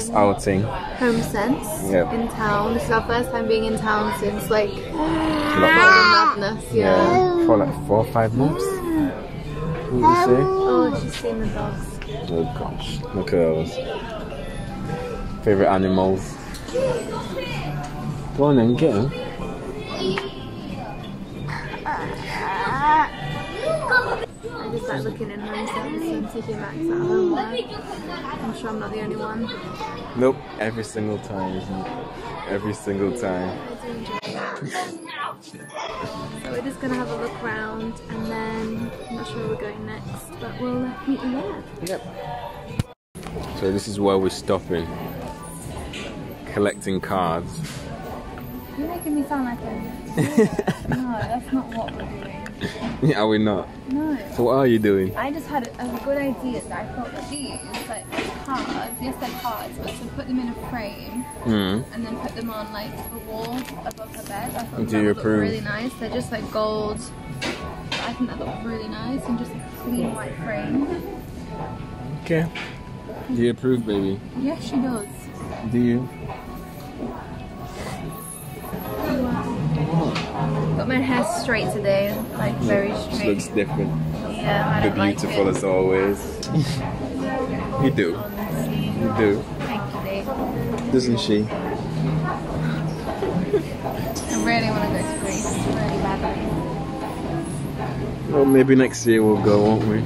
outing. HomeSense Yeah. in town. This is our first time being in town since like madness. Yeah. Yeah, for like four or five months. What you say? Oh, she's seen the dogs. Oh gosh, look at those. Favorite animals? Go on then, get them. Like looking in HomeSense and TJ Maxx at home. I'm sure I'm not the only one. Nope, every single time, isn't it? Every single time. So we're just gonna have a look round and then I'm not sure where we're going next, but we'll meet you there. Yep. So this is where we're stopping. Collecting cards. You're making me sound like a. no, that's not what we're doing. Are we not? No. So what are you doing? I just had a, a good idea that I thought that these, like cards, yes they're cards, but to put them in a frame Hmm. and then put them on like the wall above the bed, I thought Do that you would look approve? really nice. They're just like gold. I think that looks really nice and just a clean white frame. Okay. Do you approve, baby? Yes, she does. Do you? My hair straight today, like very straight. looks different. yeah, I like beautiful it. as always. you do. Honestly. You do. Thank you, babe. Doesn't she? I really want to go to Greece, really badly. Well, maybe next year we'll go, won't we?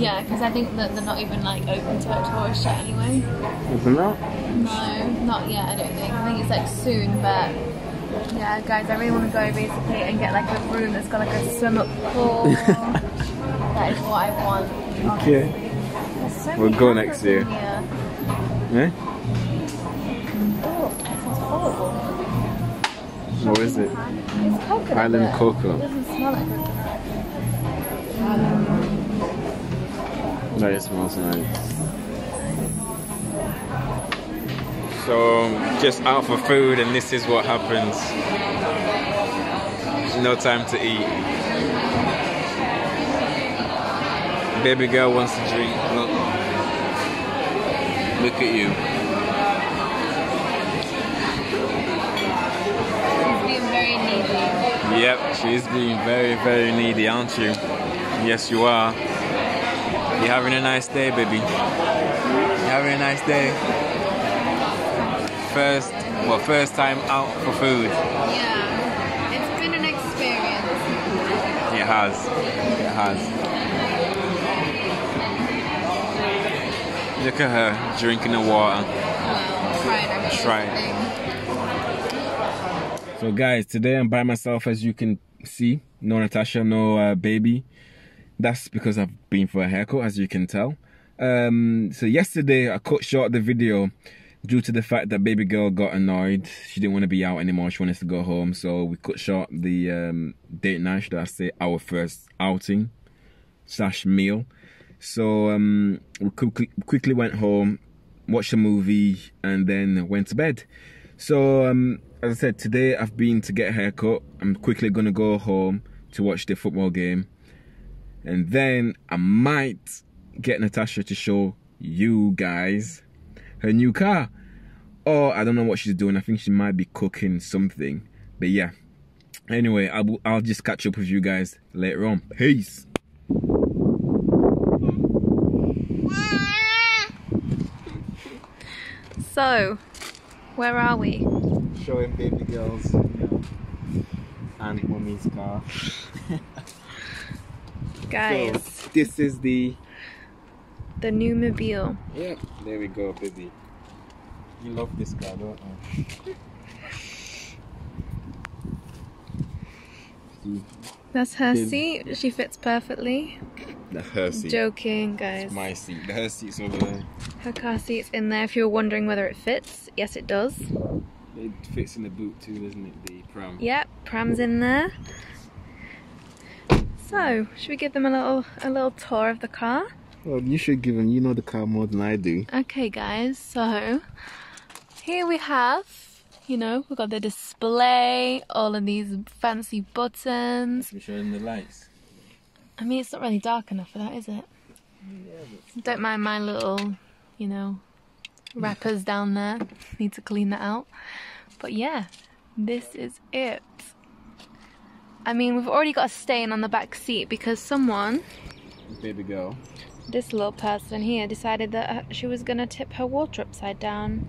Yeah, because I think that they're not even like open to a tourist yet anyway. Isn't that? No, not yet. I don't think. I think it's like soon, but yeah, guys, I really want to go basically and get like a room that's got like a swim up pool. that is what I want. Okay. There's so We'll go next year. in here. Eh? Oh, this is horrible. What is it? It's coconut. Island cocoa. It doesn't smell like coconut. No, it smells nice. So, just out for food, and this is what happens. No time to eat. Baby girl wants to drink. Look. Look at you. It's being very needy. Yep, she's being very, very needy, aren't you? Yes, you are. You having a nice day, baby? You having a nice day? First, well, first time out for food. Yeah, it's been an experience. It has. It has. Look at her drinking the water. Well. Trying. So, guys, today I'm by myself, as you can see. No Natasha, no uh, baby. That's because I've been for a haircut, as you can tell. Um, so yesterday I cut short the video due to the fact that baby girl got annoyed. She didn't want to be out anymore. She wanted to go home. So we cut short the um, date night, should I say, our first outing slash meal. So um, we quickly, went home, watched a movie, and then went to bed. So um, as I said, today I've been to get a haircut. I'm quickly gonna go home to watch the football game, and then I might get Natasha to show you guys her new car. Or I don't know what she's doing. I think she might be cooking something. But yeah. Anyway, I'll I'll just catch up with you guys later on. Peace. So, where are we? Showing baby girls and mummy's car. Guys, So, this is the the new mobile. yeah. There we go, baby. You love this car, don't you? See, That's her Big. seat. She fits perfectly. the her seat. Joking, guys. My seat. The her seat's over there. Her car seat's in there. If you were wondering whether it fits, yes, it does. It fits in the boot too, doesn't it? The pram. Yep, pram's in there. So, should we give them a little a little tour of the car? Well, you should give him. You know the car more than I do. Okay, guys. So, here we have, you know, we've got the display, all of these fancy buttons. We show them the lights. I mean, it's not really dark enough for that, is it? Don't mind my little, you know, wrappers down there. Need to clean that out. But yeah, this is it. I mean, we've already got a stain on the back seat because someone, Baby girl. This little person here, decided that uh, she was gonna tip her water upside down.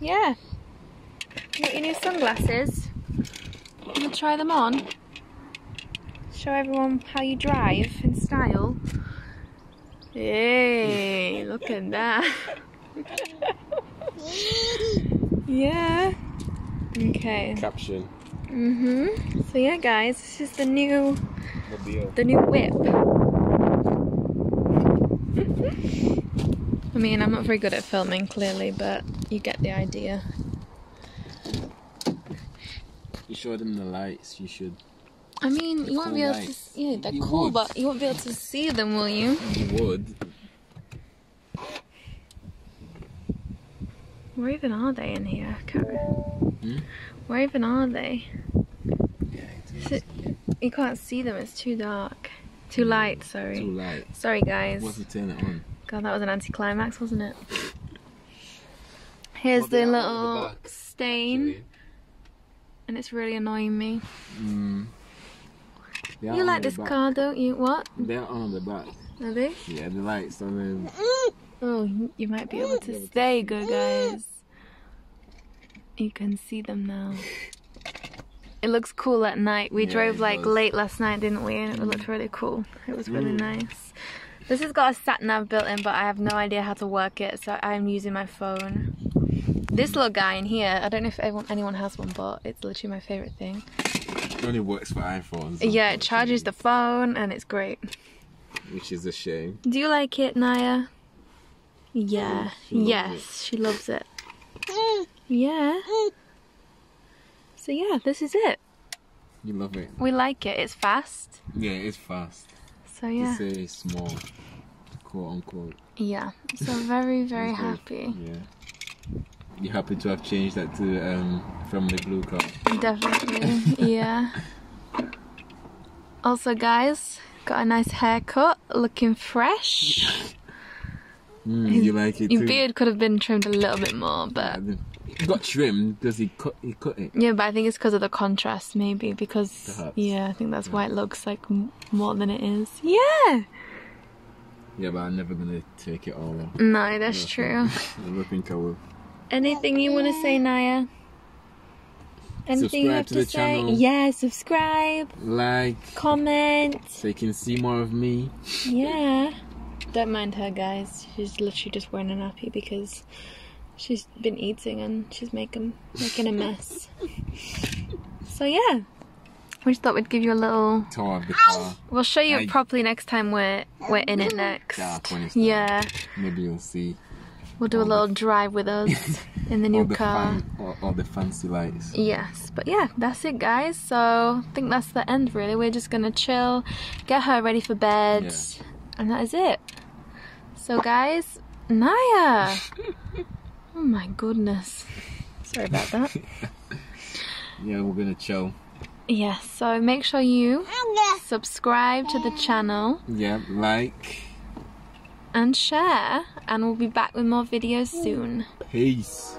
Yeah. You got your new sunglasses? You gonna try them on? Show everyone how you drive in style. Hey, look at that. yeah. Okay. Caption. Mhm. So yeah, guys, this is the new the new whip. I mean, I'm not very good at filming, clearly, but you get the idea. You show them the lights. You should. I mean, you won't be able to. Yeah, they're You cool, would. but you won't be able to see them, will you? You would. Where even are they in here, Karen? Hmm? Where even are they? Yeah. It- You can't see them. It's too dark. Too light. Sorry. Too light. Sorry, guys. What's to turn it on? God, that was an anticlimax, wasn't it? Here's the the little back, stain, Actually. and it's really annoying me. Mm. You like this back. car, don't you? What? They're on the back. Are they? Yeah, the lights on them. Oh, you might be able to stay good, guys. You can see them now. It looks cool at night. We Yeah, drove like does. Mm. late last night, didn't we? And it looked really cool. It was really nice. This has got a sat nav built in, but I have no idea how to work it, so I'm using my phone. This little guy in here, I don't know if anyone, anyone has one, but it's literally my favorite thing. It only works for iPhones. Yeah, it charges the phone, and it's great. Which is a shame. Do you like it, Naya? Yeah. She loves yes, she loves it. Yeah. So yeah, this is it. You love it. We like it. It's fast. Yeah, it's fast. So yeah. To say it's small, quote unquote. Yeah. So very, very happy. Yeah. You happy to have changed that to um from the blue car? Definitely. yeah. Also guys, got a nice haircut, looking fresh. Mm, you like it Your too? beard could have been trimmed a little bit more, but got trimmed because he cut he cut it. Yeah, but I think it's because of the contrast, maybe. Because Perhaps. yeah, I think that's why it looks like more than it is. Yeah. Yeah, but I'm never gonna take it all off. No, that's true. I don't think I will. Anything you want to say, Naya? Anything you have to to, the say? channel. Yeah, subscribe, Like, comment. so you can see more of me. Yeah. Don't mind her, guys. She's literally just wearing a nappy because she's been eating and she's making making a mess. so yeah, we just thought we'd give you a little Tour of the car. We'll show you I- probably next time we're we're in it next. Dark Yeah, Maybe you'll see we'll do a All the- little drive with us in the all new the car. fan, all, all the fancy lights. Yes, but yeah, that's it, guys. So I think that's the end. Really, we're just gonna chill, get her ready for bed, Yeah. and that is it. So, guys, Naya. oh my goodness. Sorry about that. Yeah, we're gonna chill. Yes. so make sure you subscribe to the channel Yeah, like. and share, and we'll be back with more videos soon. Peace.